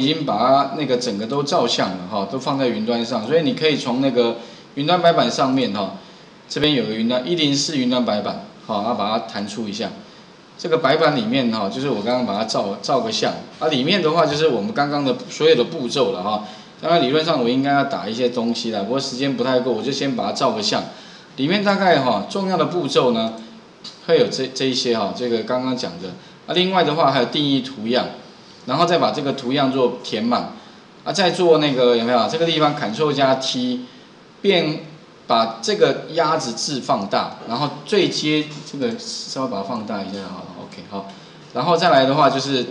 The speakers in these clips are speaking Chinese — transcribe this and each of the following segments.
已经把它那个整个都照相了哈，都放在云端上，所以你可以从那个云端白板上面哈，这边有个云端一零四云端白板，好，把它弹出一下。这个白板里面哈，就是我刚刚把它照照个相，啊，里面的话就是我们刚刚的所有的步骤了哈。当然理论上我应该要打一些东西的，不过时间不太够，我就先把它照个相。里面大概哈重要的步骤呢，会有这这一些哈，这个刚刚讲的。啊，另外的话还有定义图样，然后再把这个图样做填满，啊，再做那个有没有？这个地方 Ctrl 加 T，变。把这个鸭子字放大，然后最接这个稍微把它放大一下好了，OK 好，然后再来的话就是，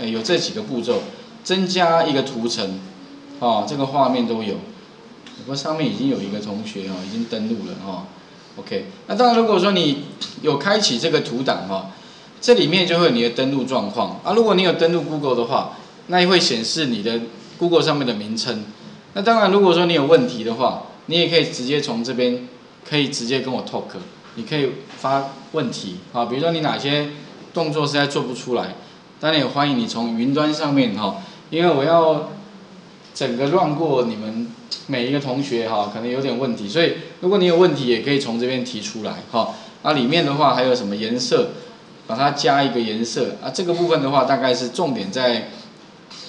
哎有这几个步骤，增加一个图层，哦这个画面都有，不过上面已经有一个同学哦已经登录了哦，OK 那当然如果说你有开启这个图档哈，这里面就会有你的登录状况啊，如果你有登录 Google 的话，那也会显示你的 Google 上面的名称，那当然如果说你有问题的话。你也可以直接从这边，可以直接跟我 talk，你可以发问题啊，比如说你哪些动作实在做不出来，当然也欢迎你从云端上面哈，因为我要整个乱过你们每一个同学哈，可能有点问题，所以如果你有问题也可以从这边提出来哈。那里面的话还有什么颜色，把它加一个颜色啊，这个部分的话大概是重点在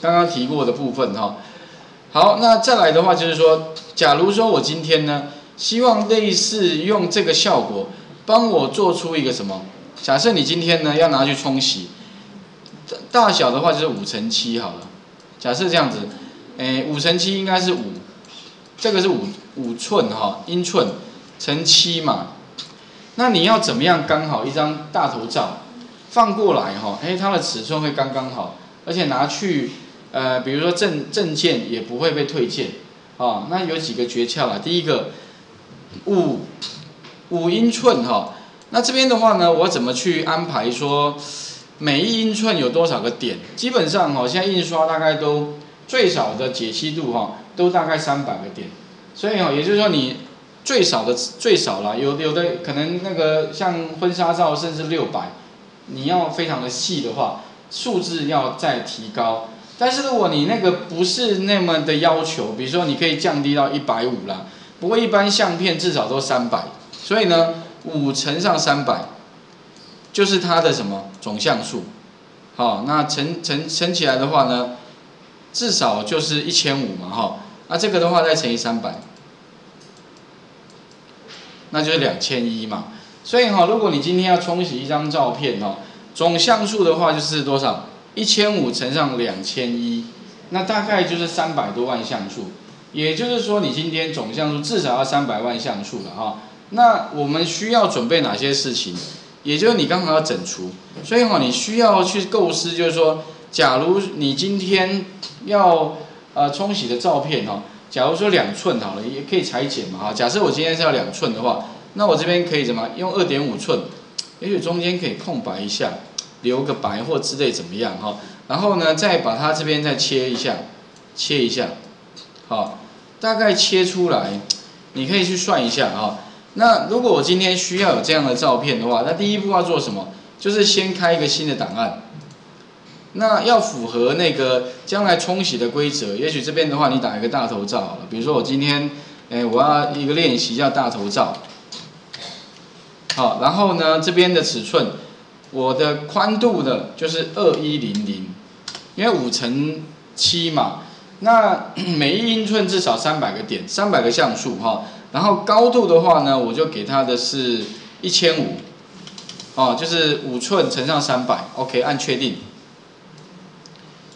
刚刚提过的部分哈。好，那再来的话就是说，假如说我今天呢，希望类似用这个效果，帮我做出一个什么？假设你今天呢要拿去冲洗，大小的话就是五乘七好了。假设这样子，诶，五乘七应该是五，这个是五五寸哈，英寸乘七嘛。那你要怎么样刚好一张大头照放过来哈？诶，它的尺寸会刚刚好，而且拿去。呃，比如说证证件也不会被退件，啊，那有几个诀窍啦。第一个，五五英寸哈，那这边的话呢，我怎么去安排说每一英寸有多少个点？基本上哈，现在印刷大概都最少的解析度哈，都大概三百个点，所以哈，也就是说你最少的最少了，有有的可能那个像婚纱照甚至六百，你要非常的细的话，数字要再提高。但是如果你那个不是那么的要求，比如说你可以降低到一百五啦，不过一般相片至少都三百，所以呢，五乘上三百，就是它的什么总像素，好，那乘乘乘起来的话呢，至少就是一千五嘛，哈，那这个的话再乘以三百，那就是两千一嘛，所以哈，如果你今天要冲洗一张照片哦，总像素的话就是多少？一千五乘上两千一，那大概就是三百多万像素。也就是说，你今天总像素至少要三百万像素了哈。那我们需要准备哪些事情？也就是你刚好要整除，所以哈，你需要去构思，就是说，假如你今天要呃冲洗的照片哈，假如说两寸好了，也可以裁剪嘛哈。假设我今天是要两寸的话，那我这边可以怎么用二点五寸？也许中间可以空白一下。留个白或之类怎么样哈？然后呢，再把它这边再切一下，切一下，好，大概切出来，你可以去算一下哈。那如果我今天需要有这样的照片的话，那第一步要做什么？就是先开一个新的档案。那要符合那个将来冲洗的规则，也许这边的话，你打一个大头照好了。比如说我今天，哎，我要一个练习叫大头照，好，然后呢，这边的尺寸。我的宽度呢，就是二一零零，因为五乘七嘛，那每一英寸至少三百个点，三百个像素哈。然后高度的话呢，我就给它的是一千五，哦，就是五寸乘上三百，OK，按确定。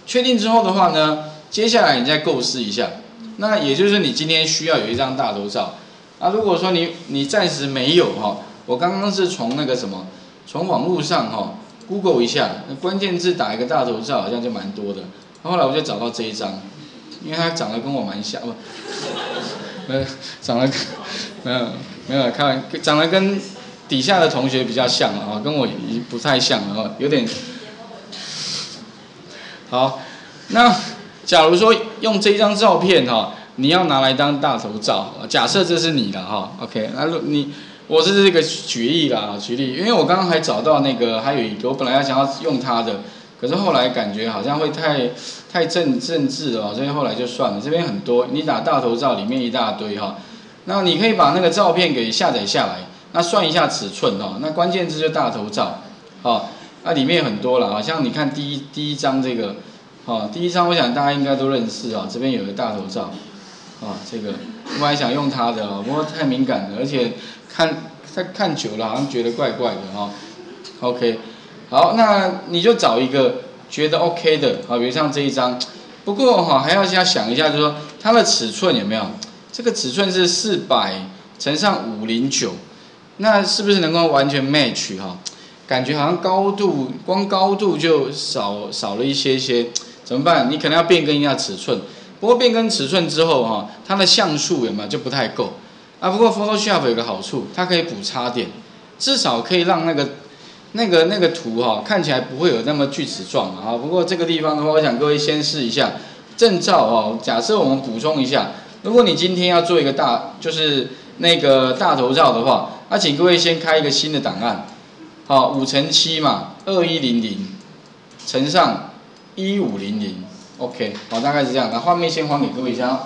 确定之后的话呢，接下来你再构思一下，那也就是你今天需要有一张大头照，啊，如果说你你暂时没有哈，我刚刚是从那个什么。从网络上哈，Google 一下，那关键字打一个大头照，好像就蛮多的。后来我就找到这一张，因为它长得跟我蛮像，不，呃，长得 没有没有开玩笑，长得跟底下的同学比较像了啊，跟我已不太像了，有点。好，那假如说用这张照片哈，你要拿来当大头照，假设这是你的哈，OK，那如你。我是这个举例啦，举例，因为我刚刚还找到那个，还有一个我本来要想要用它的，可是后来感觉好像会太太政政治哦，所以后来就算了。这边很多，你打大头照里面一大堆哈，那你可以把那个照片给下载下来，那算一下尺寸哦，那关键字就大头照，好，那里面很多了，好像你看第一第一张这个，哦，第一张我想大家应该都认识啊，这边有个大头照，啊，这个我还想用它的哦，不过太敏感了，而且看再看久了好像觉得怪怪的哈，OK。好，那你就找一个觉得 OK 的，好，比如像这一张。不过哈，还要先想一下，就是说它的尺寸有没有？这个尺寸是四百乘上五零九，那是不是能够完全 match 哈？感觉好像高度光高度就少少了一些些，怎么办？你可能要变更一下尺寸。不过变更尺寸之后哈，它的像素有没有就不太够啊？不过 Photoshop 有个好处，它可以补差点，至少可以让那个。那个那个图哈，看起来不会有那么锯齿状啊。不过这个地方的话，我想各位先试一下正照哦。假设我们补充一下，如果你今天要做一个大，就是那个大头照的话，那请各位先开一个新的档案，好，五乘七嘛，二一零零乘上一五零零，OK，好，大概是这样。那画面先还给各位一下，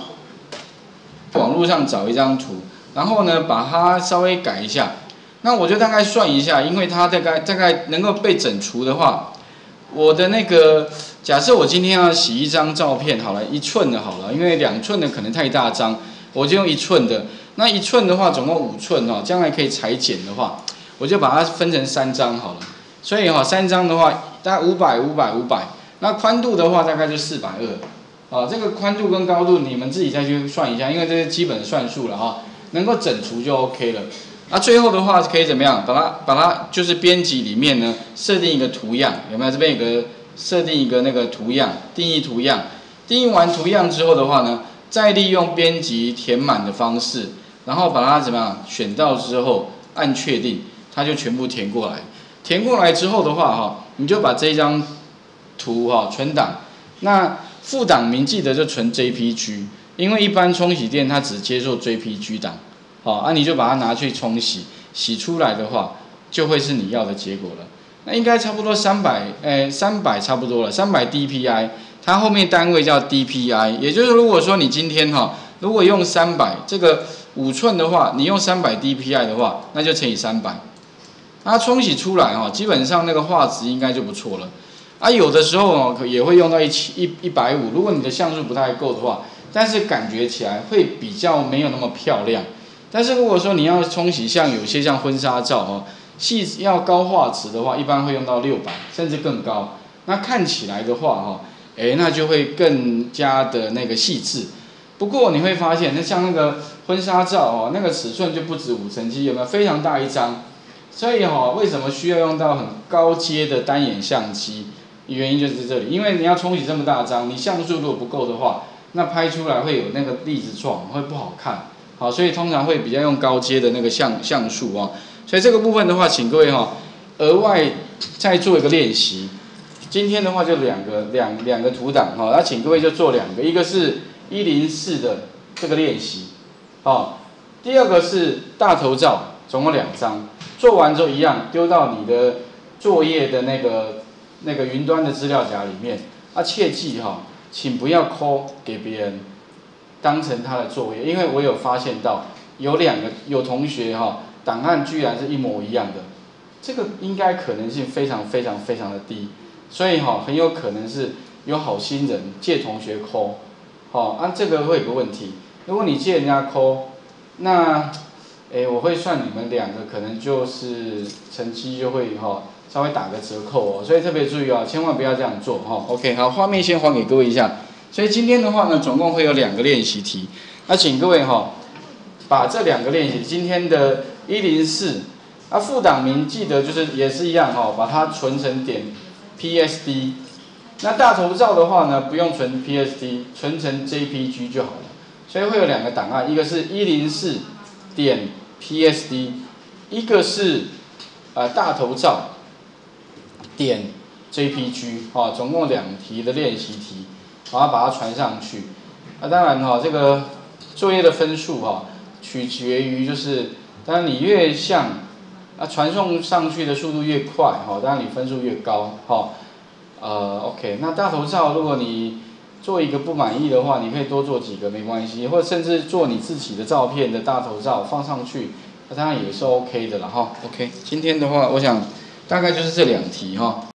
网络上找一张图，然后呢，把它稍微改一下。那我就大概算一下，因为它大概大概能够被整除的话，我的那个假设我今天要洗一张照片，好了，一寸的好了，因为两寸的可能太大张，我就用一寸的。那一寸的话，总共五寸哦，将来可以裁剪的话，我就把它分成三张好了。所以哈，三张的话大概五百五百五百，那宽度的话大概就四百二，啊，这个宽度跟高度你们自己再去算一下，因为这是基本算数了哈，能够整除就 OK 了。那最后的话可以怎么样？把它把它就是编辑里面呢，设定一个图样，有没有？这边有个设定一个那个图样，定义图样。定义完图样之后的话呢，再利用编辑填满的方式，然后把它怎么样？选到之后按确定，它就全部填过来。填过来之后的话哈，你就把这张图哈存档。那副档名记得就存 JPG，因为一般冲洗店它只接受 JPG 档。好，那你就把它拿去冲洗，洗出来的话，就会是你要的结果了。那应该差不多三百，诶，三百差不多了，三百 DPI，它后面单位叫 DPI，也就是如果说你今天哈，如果用三百这个五寸的话，你用三百 DPI 的话，那就乘以三百，它冲洗出来哈，基本上那个画质应该就不错了。啊，有的时候哦，也会用到一千一一百五，如果你的像素不太够的话，但是感觉起来会比较没有那么漂亮。但是如果说你要冲洗，像有些像婚纱照哦，细要高画质的话，一般会用到六百甚至更高。那看起来的话哈，哎，那就会更加的那个细致。不过你会发现，那像那个婚纱照哦，那个尺寸就不止五乘七，有没有非常大一张？所以哈，为什么需要用到很高阶的单眼相机？原因就是这里，因为你要冲洗这么大张，你像素如果不够的话，那拍出来会有那个粒子状，会不好看。好，所以通常会比较用高阶的那个像像素啊，所以这个部分的话，请各位哈，额外再做一个练习。今天的话就两个两两个图档哈，那请各位就做两个，一个是一零四的这个练习，好，第二个是大头照，总共两张，做完之后一样丢到你的作业的那个那个云端的资料夹里面，啊，切记哈，请不要 call 给别人。当成他的作业，因为我有发现到有两个有同学哈，档案居然是一模一样的，这个应该可能性非常非常非常的低，所以哈很有可能是有好心人借同学抠，好，啊这个会有个问题，如果你借人家抠，那，诶我会算你们两个可能就是成绩就会哈稍微打个折扣哦，所以特别注意啊，千万不要这样做哈，OK 好，画面先还给各位一下。所以今天的话呢，总共会有两个练习题，那请各位哈，把这两个练习，今天的一零四，啊副档名记得就是也是一样哈，把它存成点 PSD，那大头照的话呢，不用存 PSD，存成 JPG 就好了。所以会有两个档案，一个是一零四点 PSD，一个是呃大头照点 JPG，哈，总共两题的练习题。然后把它传上去，那当然哈，这个作业的分数哈，取决于就是，当然你越像，啊传送上去的速度越快哈，当然你分数越高哈，呃，OK，那大头照如果你做一个不满意的话，你可以多做几个没关系，或者甚至做你自己的照片的大头照放上去，那当然也是 OK 的了哈。OK，今天的话，我想大概就是这两题哈。